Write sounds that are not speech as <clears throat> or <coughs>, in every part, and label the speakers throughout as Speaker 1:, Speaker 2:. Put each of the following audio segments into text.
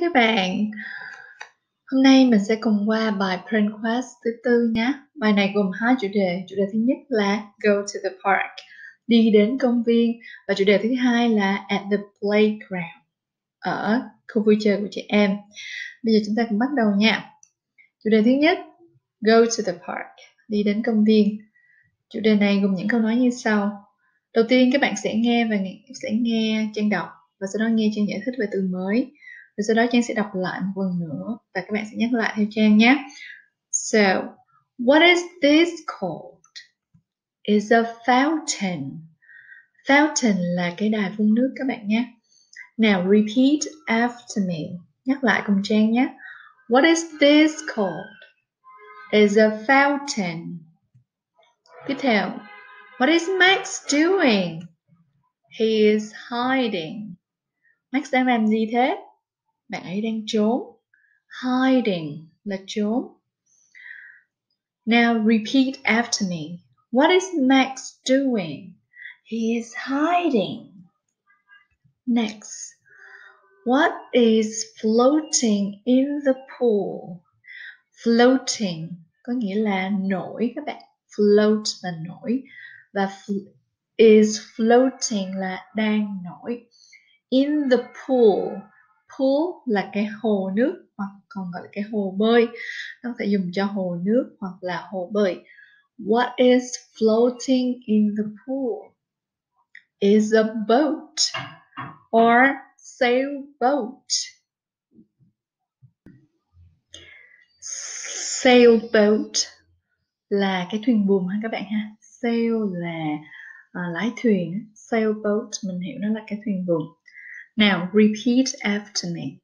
Speaker 1: các bạn. Hôm nay mình sẽ cùng qua bài Print Quest thứ tư nhé. Bài này gồm hai chủ đề. Chủ đề thứ nhất là Go to the park, Đi đến công viên. Và chủ đề thứ hai là At the playground, Ở khu vui chơi của trẻ em. Bây giờ chúng ta cùng bắt đầu nha. Chủ đề thứ nhất, Go to the park, Đi đến công viên. Chủ đề này gồm những câu nói như sau. Đầu tiên các bạn sẽ nghe và sẽ nghe trang đọc và sau đó nghe trang giải thích về từ mới rồi sau đó Trang sẽ đọc lại một lần nữa và các bạn sẽ nhắc lại theo Trang nhé. So, what is this called? It's a fountain. Fountain là cái đài phun nước các bạn nhé. Now repeat after me. Nhắc lại cùng Trang nhé. What is this called? It's a fountain. Tiếp theo. What is Max doing? He is hiding. Max đang làm gì thế? Bạn ấy đang trốn. Hiding là trốn. Now repeat after me. What is Max doing? He is hiding. Next. What is floating in the pool? Floating có nghĩa là nổi các bạn. Float là nổi. Và is floating là đang nổi. In the pool pool là cái hồ nước hoặc còn gọi là cái hồ bơi. Nó có thể dùng cho hồ nước hoặc là hồ bơi. What is floating in the pool? Is a boat or sailboat? Sailboat là cái thuyền buồm ha các bạn ha? Sail là uh, lái thuyền sailboat mình hiểu nó là cái thuyền buồm. Now repeat after me.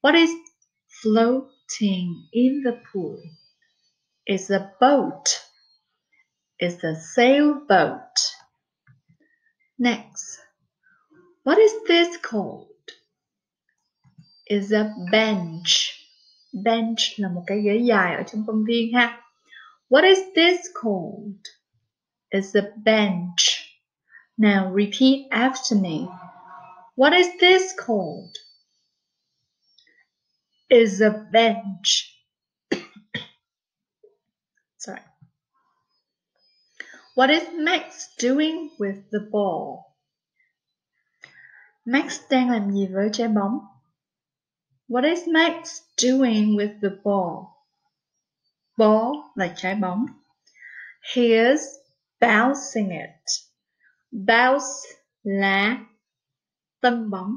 Speaker 1: What is floating in the pool? It's a boat. It's a sailboat. Next. What is this called? It's a bench. Bench là một cái ghế dài ở trong công viên ha. What is this called? It's a bench. Now repeat after me. What is this called? Is a bench. <coughs> Sorry. What is Max doing with the ball? Max đang làm gì với trái bóng? What is Max doing with the ball? Ball là trái bóng. He is bouncing it. Bounce là tân bóng.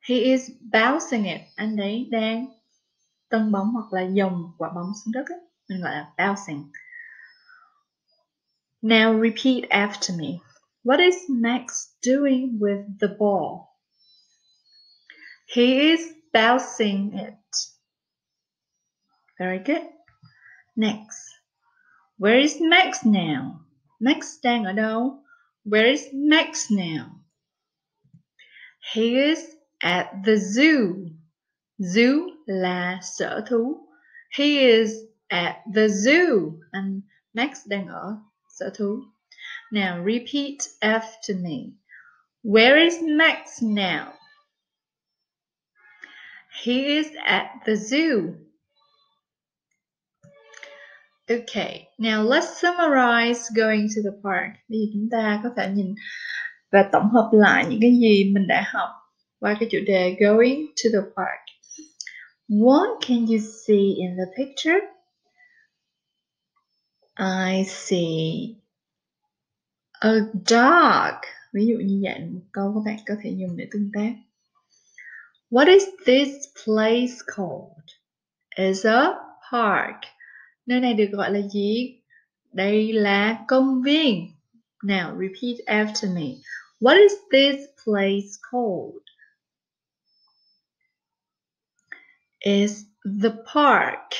Speaker 1: He is bouncing it. Anh ấy đang tân bóng hoặc là dòng quả bóng xuống đất. Ấy. Mình gọi là bouncing. Now repeat after me. What is Max doing with the ball? He is bouncing it. Very good. Next. Where is Max now? Max đang ở đâu? Where is Max now? He is at the zoo. Zoo là sở thú. He is at the zoo. And Max đang ở sở thú. Now repeat after me. Where is Max now? He is at the zoo. Okay, now let's summarize going to the park. Bây giờ chúng ta có thể nhìn và tổng hợp lại những cái gì mình đã học qua cái chủ đề Going to the Park. What can you see in the picture? I see a dog. Ví dụ như vậy, một câu các bạn có thể dùng để tương tác. What is this place called? It's a park. Nơi này được gọi là gì? Đây là công viên. Now repeat after me. What is this place called? Is the park.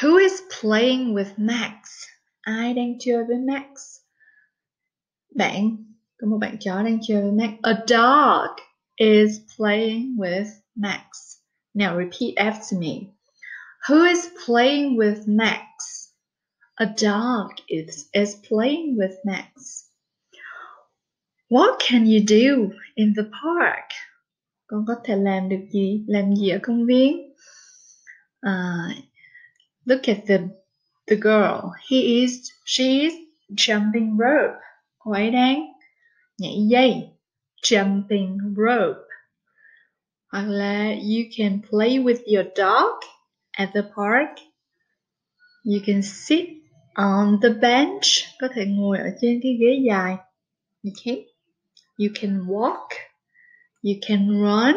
Speaker 1: Who is playing with Max? Ai đang chơi với Max? Bạn, có một bạn chó đang chơi với Max. A dog is playing with Max. Now repeat after me. Who is playing with Max? A dog is, is playing with Max. What can you do in the park? con có thể làm được gì làm gì ở công viên uh, look at the the girl. He is she is jumping rope. Cô ấy đang nhảy dây jumping rope. Hoặc là you can play with your dog at the park. You can sit on the bench, có thể ngồi ở trên cái ghế dài. Okay you can walk, you can run,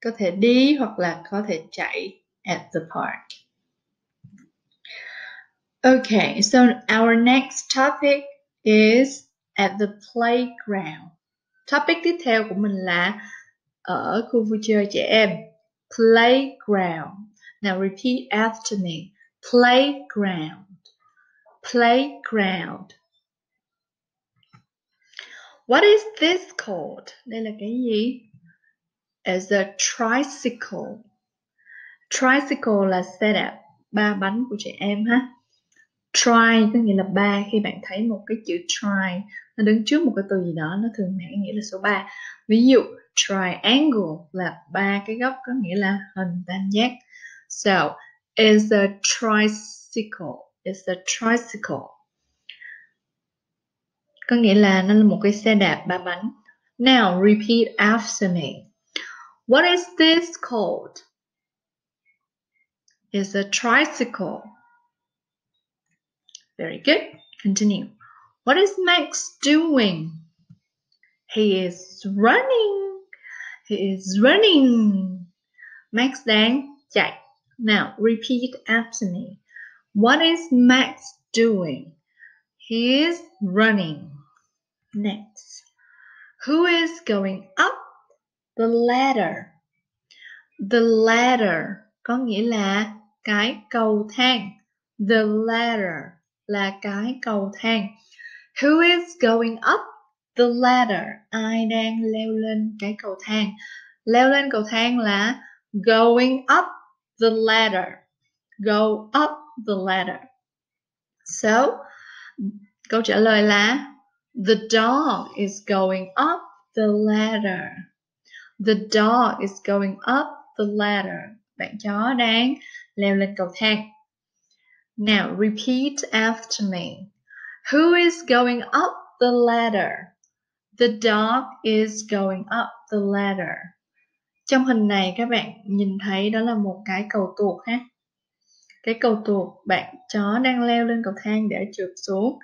Speaker 1: có thể đi hoặc là có thể chạy at the park. Okay, so our next topic is at the playground. Topic tiếp theo của mình là ở khu vui chơi trẻ em. Playground. Now repeat after me. Playground playground What is this called? Đây là cái gì? Is a tricycle. Tricycle là xe đạp ba bánh của trẻ em ha. Try có nghĩa là ba khi bạn thấy một cái chữ try nó đứng trước một cái từ gì đó nó thường mang nghĩa là số 3. Ví dụ triangle là ba cái góc có nghĩa là hình tam giác. So, is a tricycle. Is a tricycle có nghĩa là nó là một cái xe đạp ba bánh. Now repeat after me. What is this called? It's a tricycle. Very good. Continue. What is Max doing? He is running. He is running. Max đang chạy. Now repeat after me. What is Max doing? He is running. Next, who is going up the ladder? The ladder có nghĩa là cái cầu thang. The ladder là cái cầu thang. Who is going up the ladder? Ai đang leo lên cái cầu thang? Leo lên cầu thang là going up the ladder. Go up the ladder. So, câu trả lời là The dog is going up the ladder. The dog is going up the ladder. Bạn chó đang leo lên cầu thang. Now repeat after me. Who is going up the ladder? The dog is going up the ladder. Trong hình này các bạn nhìn thấy đó là một cái cầu tuột ha. Cái cầu tuột bạn, chó đang leo lên cầu thang để trượt xuống.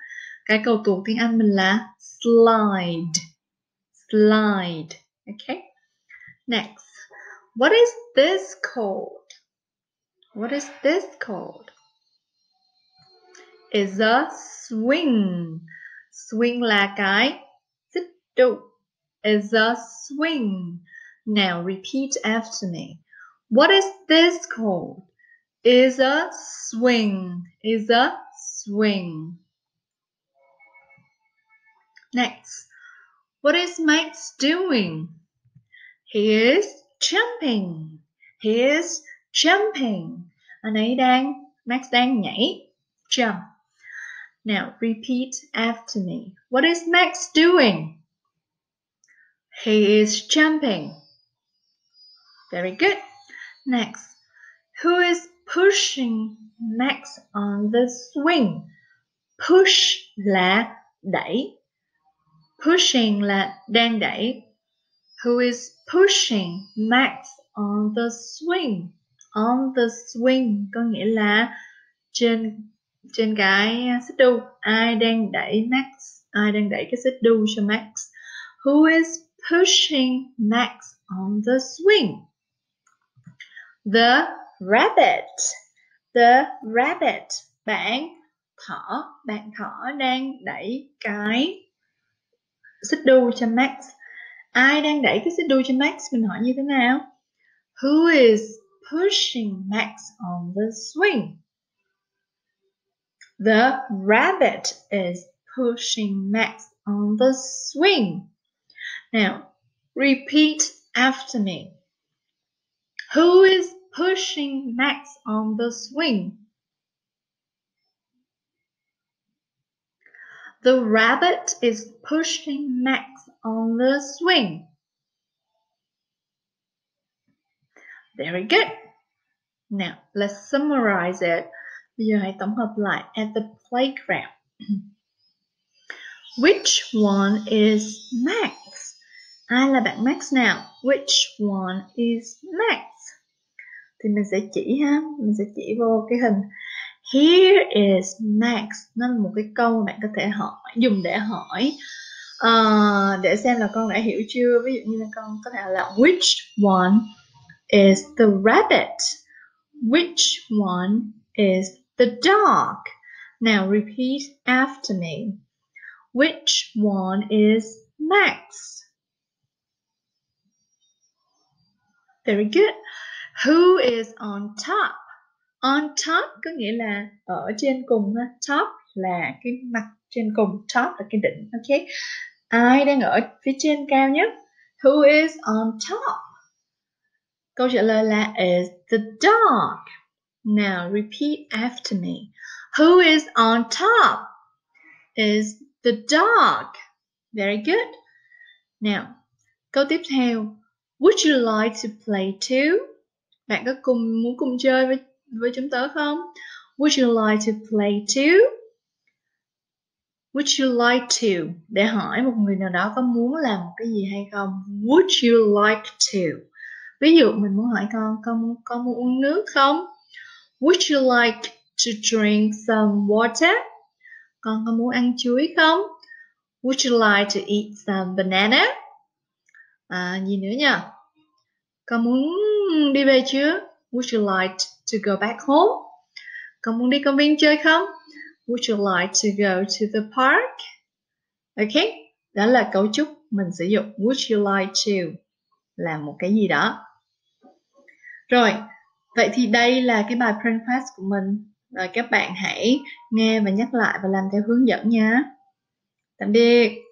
Speaker 1: Cái cầu tuột tiếng Anh mình là slide. Slide. Okay. Next. What is this called? What is this called? Is a swing. Swing là cái xích đu. Is a swing. Now repeat after me. What is this called? Is a swing. Is a swing. Next, what is Max doing? He is jumping. He is jumping. Anh ấy đang, Max đang nhảy. Jump. Now repeat after me. What is Max doing? He is jumping. Very good. Next, who is pushing Max on the swing? Push là đẩy. Pushing là đang đẩy. Who is pushing Max on the swing? On the swing có nghĩa là trên trên cái xích đu. Ai đang đẩy Max? Ai đang đẩy cái xích đu cho Max? Who is pushing Max on the swing? The rabbit. The rabbit. Bạn thỏ, bạn thỏ đang đẩy cái xích đu cho Max. Ai đang đẩy cái xích đu cho Max? Mình hỏi như thế nào? Who is pushing Max on the swing? The rabbit is pushing Max on the swing. Now, repeat after me. Who is pushing Max on the swing? The rabbit is pushing Max on the swing. Very good. Now, let's summarize it. Bây hãy tổng hợp lại at the playground. <clears throat> Which one is Max? Là bạn Max nào? Which one is Max? Thì mình sẽ chỉ ha, mình sẽ chỉ vô cái hình Here is Max. Nó là một cái câu bạn có thể hỏi, dùng để hỏi uh, để xem là con đã hiểu chưa. Ví dụ như là con có thể là Which one is the rabbit? Which one is the dog? Now repeat after me. Which one is Max? Very good. Who is on top? On top có nghĩa là ở trên cùng Top là cái mặt trên cùng. Top là cái đỉnh. Ok. Ai đang ở phía trên cao nhất? Who is on top? Câu trả lời là is the dog. Now repeat after me. Who is on top? Is the dog. Very good. Now, câu tiếp theo. Would you like to play too? Bạn có cùng muốn cùng chơi với với chúng tớ không? Would you like to play too? Would you like to? Để hỏi một người nào đó có muốn làm một cái gì hay không? Would you like to? Ví dụ mình muốn hỏi con, con con muốn uống nước không? Would you like to drink some water? Con có muốn ăn chuối không? Would you like to eat some banana? À, gì nữa nhỉ? Con muốn đi về chưa? Would you like to go back home? Con muốn đi công viên chơi không? Would you like to go to the park? Ok, đó là cấu trúc mình sử dụng would you like to làm một cái gì đó. Rồi, vậy thì đây là cái bài print class của mình. Rồi các bạn hãy nghe và nhắc lại và làm theo hướng dẫn nha. Tạm biệt.